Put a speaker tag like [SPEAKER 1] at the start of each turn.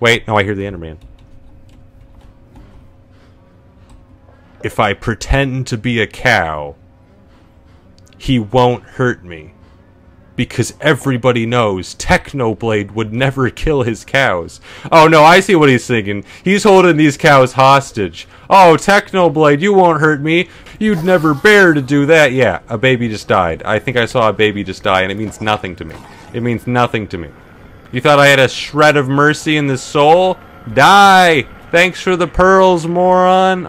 [SPEAKER 1] Wait, no, I hear the Enderman. If I pretend to be a cow, he won't hurt me. Because everybody knows Technoblade would never kill his cows. Oh no, I see what he's thinking. He's holding these cows hostage. Oh, Technoblade, you won't hurt me. You'd never bear to do that. Yeah, a baby just died. I think I saw a baby just die, and it means nothing to me. It means nothing to me. You thought I had a shred of mercy in this soul? Die! Thanks for the pearls, moron.